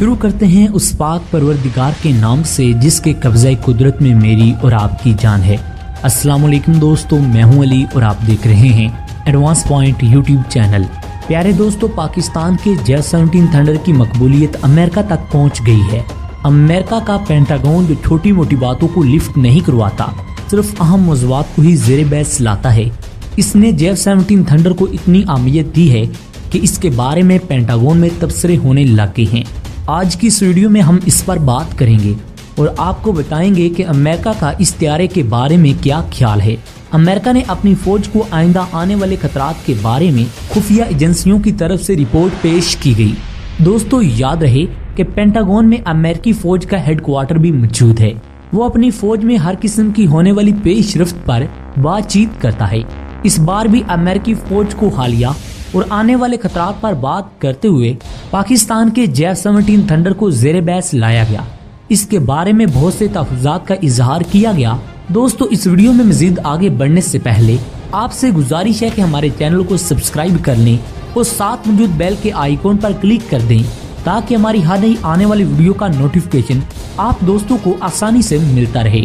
शुरू करते हैं उस पाक परवरदिगार के नाम से, जिसके कब्जे कुदरत में मेरी और आपकी जान है। अस्सलाम वालेकुम दोस्तों, मैं हूँ अली और आप देख रहे हैं एडवांस पॉइंट यूट्यूब चैनल। प्यारे दोस्तों, पाकिस्तान के जेफ सेवनटीन थंडर की मकबूलियत अमेरिका तक पहुँच गई है। अमेरिका का पेंटागन जो छोटी मोटी बातों को लिफ्ट नहीं करवाता, सिर्फ़ अहम मौजूद को ही जेर बैस लाता है। इसने जेफ सेवनटीन थंडर को इतनी अहमियत दी है कि इसके बारे में पेंटागन में तबसरे होने लगे हैं। आज की इस वीडियो में हम इस पर बात करेंगे और आपको बताएँगे कि अमेरिका का इस त्यारे के बारे में क्या ख्याल है। अमेरिका ने अपनी फौज को आइंदा आने वाले खतरात के बारे में खुफिया एजेंसियों की तरफ़ से रिपोर्ट पेश की गई। दोस्तों, याद रहे कि पेंटागन में अमेरिकी फौज का हेडक्वार्टर भी मौजूद है। वो अपनी फौज में हर किस्म की होने वाली पेशरफ पर बातचीत करता है। इस बार भी अमेरिकी फौज को हालिया और आने वाले खतरा पर बात करते हुए पाकिस्तान के जेफ सेवनटीन थंडर को जेर बैस लाया गया। इसके बारे में बहुत से तहफात का इजहार किया गया। दोस्तों, इस वीडियो में मजीद आगे बढ़ने से पहले, आपसे गुजारिश है कि हमारे चैनल को सब्सक्राइब कर लें और साथ मौजूद बेल के आइकॉन पर क्लिक कर दें, ताकि हमारी हर नई आने वाली वीडियो का नोटिफिकेशन आप दोस्तों को आसानी से मिलता रहे।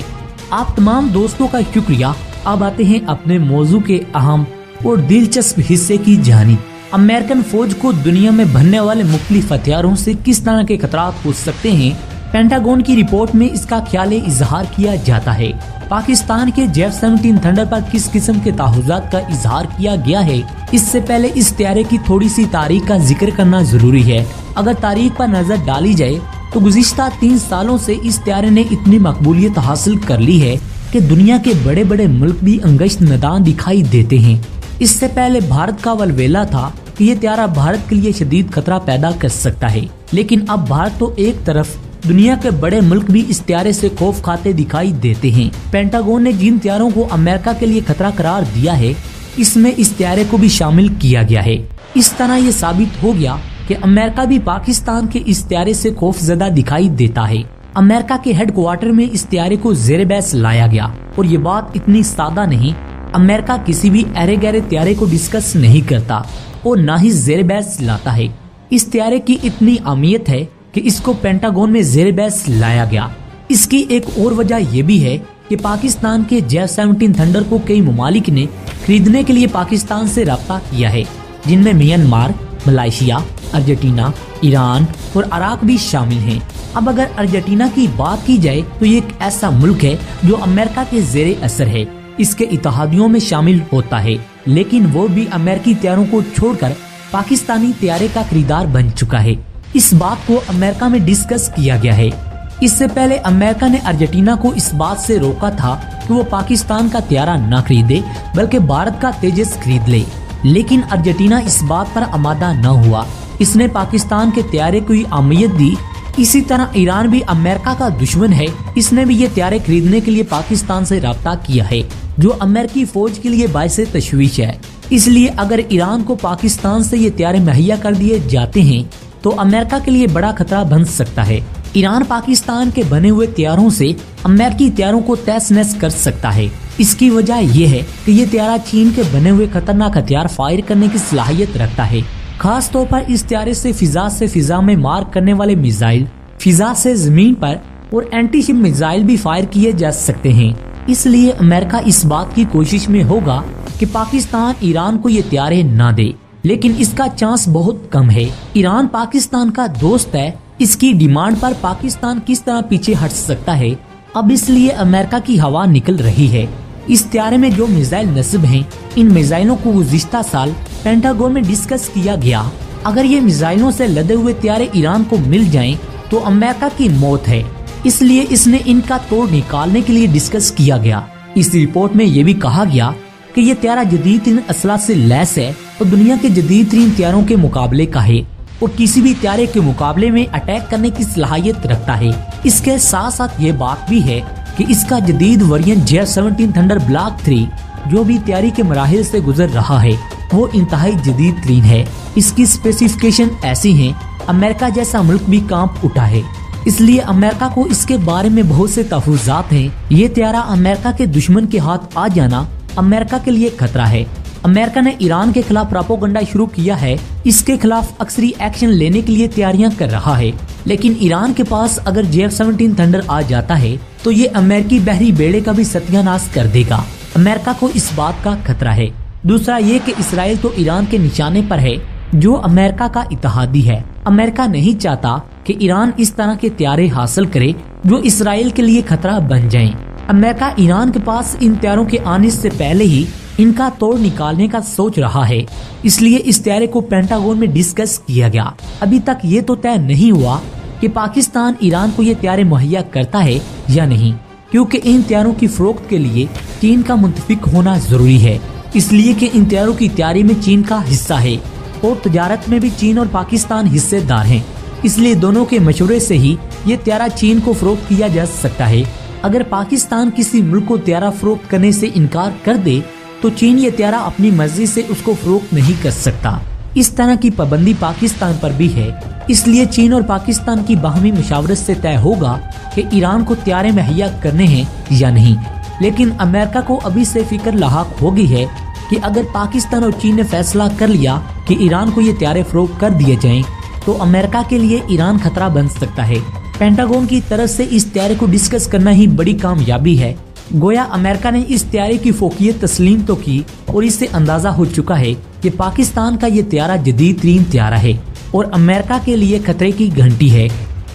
आप तमाम दोस्तों का शुक्रिया। अब आते हैं अपने मौजू के अहम और दिलचस्प हिस्से की जानी। अमेरिकन फौज को दुनिया में बनने वाले मुख्तलिफ़ हथियारों से किस तरह के खतरा हो सकते हैं, पेंटागोन की रिपोर्ट में इसका ख्याल इजहार किया जाता है। पाकिस्तान के जेफ सेवनटीन थंडर पर किस किस्म के ताहुजात का इजहार किया गया है, इससे पहले इस त्यारे की थोड़ी सी तारीख का ज़िक्र करना ज़रूरी है। अगर तारीख पर नज़र डाली जाए तो गुजश्ता तीन सालों से इस त्यारे ने इतनी मकबूलियत हासिल कर ली है कि दुनिया के बड़े बड़े मुल्क भी अंगश्त नदान दिखाई देते हैं। इससे पहले भारत का वलवेला था कि ये त्यारा भारत के लिए शदीद खतरा पैदा कर सकता है। लेकिन अब भारत तो एक तरफ़ दुनिया के बड़े मुल्क भी इस त्यारे से खौफ खाते दिखाई देते हैं। पेंटागोन ने जिन त्यारों को अमेरिका के लिए खतरा करार दिया है, इसमें इस त्यारे को भी शामिल किया गया है। इस तरह ये साबित हो गया कि अमेरिका भी पाकिस्तान के इस त्यारे से खौफजदा दिखाई देता है। अमेरिका के हेडक्वार्टर में इस त्यारे को जेर बैस लाया गया। और ये बात इतनी सादा नहीं, अमेरिका किसी भी अरे गहरे त्यारे को डिस्कस नहीं करता। और न ही जेर बैस लाता है। इस त्यारे की इतनी अहमियत है कि इसको पेंटागोन में जेर बैस लाया गया। इसकी एक और वजह यह भी है कि पाकिस्तान के जेफ सेवनटीन थंडर को कई ममालिक ने खरीदने के लिए पाकिस्तान से रब्ता किया है, जिनमें म्यांमार, मलाइशिया, अर्जेंटीना, ईरान और अराक भी शामिल हैं। अब अगर अर्जेंटीना की बात की जाए तो ये एक ऐसा मुल्क है जो अमेरिका के जेर असर है। इसके इतिहादियों में शामिल होता है। लेकिन वो भी अमेरिकी तैयारों को छोड़कर पाकिस्तानी तैयारे का खरीदार बन चुका है। इस बात को अमेरिका में डिस्कस किया गया है। इससे पहले अमेरिका ने अर्जेंटीना को इस बात से रोका था कि वो पाकिस्तान का त्यारा न खरीदे, बल्कि भारत का तेजस खरीद ले। लेकिन अर्जेंटीना इस बात पर आमादा न हुआ। इसने पाकिस्तान के त्यारे को अहमियत दी। इसी तरह ईरान भी अमेरिका का दुश्मन है। इसने भी ये त्यारे खरीदने के लिए पाकिस्तान से रब्ता किया है। जो अमेरिकी फौज के लिए बायस तशवीश है। इसलिए अगर ईरान को पाकिस्तान से ये त्यारे मुहैया कर दिए जाते हैं तो अमेरिका के लिए बड़ा खतरा बन सकता है। ईरान पाकिस्तान के बने हुए त्यारों से अमेरिकी त्यारों को तहस नहस कर सकता है। इसकी वजह यह है कि ये त्यारा चीन के बने हुए खतरनाक हथियार फायर करने की सलाहियत रखता है। खास तौर पर इस त्यारे से फिजा से फिजा में मार करने वाले मिसाइल, फिजा से ज़मीन पर और एंटी शिप मिसाइल भी फायर किए जा सकते हैं। इसलिए अमेरिका इस बात की कोशिश में होगा कि पाकिस्तान ईरान को ये त्यारे न दे। लेकिन इसका चांस बहुत कम है। ईरान पाकिस्तान का दोस्त है। इसकी डिमांड पर पाकिस्तान किस तरह पीछे हट सकता है? अब इसलिए अमेरिका की हवा निकल रही है। इस त्यारे में जो मिसाइल नस्ब हैं, इन मिसाइलों को गुजश्ता साल पेंटागोन में डिस्कस किया गया। अगर ये मिसाइलों से लदे हुए त्यारे ईरान को मिल जाएँ, तो अमेरिका की मौत है। इसलिए इसने इनका तोड़ निकालने के लिए डिस्कस किया गया। इस रिपोर्ट में ये भी कहा गया कि ये त्यारा जदीद तरीन असला से लैस है और दुनिया के जदीद तरीन त्यारों के मुकाबले का है और किसी भी त्यारे के मुकाबले में अटैक करने की सलाहियत रखता है। इसके साथ साथ ये बात भी है कि इसका जदीद variant J seventeen Thunder Block three जो भी तैयारी के मराहल से गुजर रहा है, वो इंतहाई जदीद तरीन है। इसकी स्पेसिफिकेशन ऐसी है, अमेरिका जैसा मुल्क भी काँप उठा है। इसलिए अमेरिका को इसके बारे में बहुत से तहफात हैं। ये त्यारा अमेरिका के दुश्मन के हाथ आ जाना अमेरिका के लिए खतरा है। अमेरिका ने ईरान के खिलाफ प्रापोगंडा शुरू किया है। इसके खिलाफ अक्सरी एक्शन लेने के लिए तैयारियाँ कर रहा है। लेकिन ईरान के पास अगर जे एफ़ सेवनटीन थंडर आ जाता है तो ये अमेरिकी बहरी बेड़े का भी सत्यानाश कर देगा। अमेरिका को इस बात का खतरा है। दूसरा ये कि इसराइल तो ईरान के निशाने पर है, जो अमेरिका का इतिहादी है। अमेरिका नहीं चाहता कि ईरान इस तरह के त्यारे हासिल करे जो इसराइल के लिए खतरा बन जाएँ। अमेरिका ईरान के पास इन त्यारों के आने से पहले ही इनका तोड़ निकालने का सोच रहा है। इसलिए इस त्यारे को पेंटागोन में डिस्कस किया गया। अभी तक ये तो तय नहीं हुआ कि पाकिस्तान ईरान को ये त्यारे मुहैया करता है या नहीं, क्योंकि इन त्यारों की फरोख्त के लिए चीन का मुंतफिक होना ज़रूरी है। इसलिए कि इन त्यारों की तैयारी में चीन का हिस्सा है और तजारत में भी चीन और पाकिस्तान हिस्सेदार हैं। इसलिए दोनों के मशवरे से ही ये त्यारा चीन को फरोख्त किया जा सकता है। अगर पाकिस्तान किसी मुल्क को त्यारा फरोख्त करने से इनकार कर दे तो चीन ये त्यारा अपनी मर्ज़ी से उसको फरोख्त नहीं कर सकता। इस तरह की पाबंदी पाकिस्तान पर भी है। इसलिए चीन और पाकिस्तान की बाहमी मुशावरत से तय होगा कि ईरान को त्यारे मुहैया करने हैं या नहीं। लेकिन अमेरिका को अभी से फ़िक्र लाक हो गई है कि अगर पाकिस्तान और चीन ने फैसला कर लिया कि ईरान को ये त्यारे फरोख कर दिए जाएँ, तो अमेरिका के लिए ईरान खतरा बन सकता है। पेंटागोन की तरफ़ से इस त्यारे को डिस्कस करना ही बड़ी कामयाबी है। गोया अमेरिका ने इस त्यारे की फोकियत तस्लीम तो की और इससे अंदाज़ा हो चुका है कि पाकिस्तान का ये त्यारा जदीद तरीन त्यारा है और अमेरिका के लिए खतरे की घंटी है।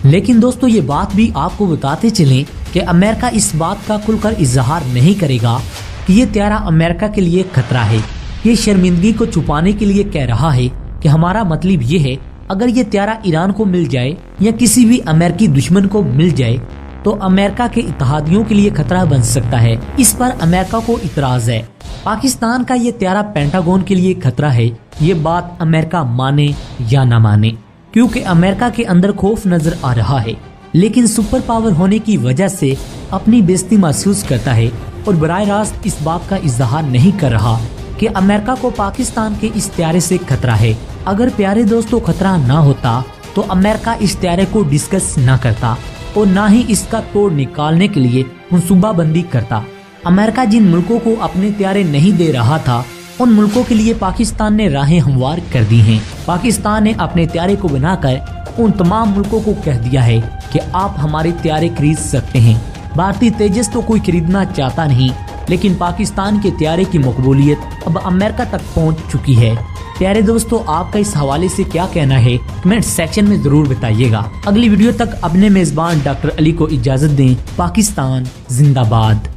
लेकिन दोस्तों, ये बात भी आपको बताते चलें कि अमेरिका इस बात का खुलकर इजहार नहीं करेगा कि ये त्यारा अमेरिका के लिए खतरा है। ये शर्मिंदगी को छुपाने के लिए कह रहा है कि हमारा मतलब ये है अगर ये त्यारा ईरान को मिल जाए या किसी भी अमेरिकी दुश्मन को मिल जाए तो अमेरिका के इतिहादियों के लिए खतरा बन सकता है। इस पर अमेरिका को इतराज है। पाकिस्तान का ये त्यारा पेंटागोन के लिए खतरा है, ये बात अमेरिका माने या न माने, क्योंकि अमेरिका के अंदर खौफ नज़र आ रहा है। लेकिन सुपर पावर होने की वजह से अपनी बेजती महसूस करता है और बर रास्त इस बात का इजहार नहीं कर रहा। कि अमेरिका को पाकिस्तान के इस त्यारे से खतरा है। अगर प्यारे दोस्तों खतरा ना होता तो अमेरिका इस त्यारे को डिस्कस न करता और न ही इसका तोड़ निकालने के लिए बंदी करता। अमेरिका जिन मुल्कों को अपने त्यारे नहीं दे रहा था, उन मुल्कों के लिए पाकिस्तान ने राहें हमवार कर दी हैं। पाकिस्तान ने अपने त्यारे को बनाकर उन तमाम मुल्कों को कह दिया है कि आप हमारे त्यारे खरीद सकते हैं। भारतीय तेजस तो कोई खरीदना चाहता नहीं लेकिन पाकिस्तान के त्यारे की मकबूलियत अब अमेरिका तक पहुँच चुकी है। प्यारे दोस्तों, आपका इस हवाले से क्या कहना है? कमेंट सेक्शन में ज़रूर बताइएगा। अगली वीडियो तक अपने मेजबान डॉक्टर अली को इजाज़त दें। पाकिस्तान जिंदाबाद।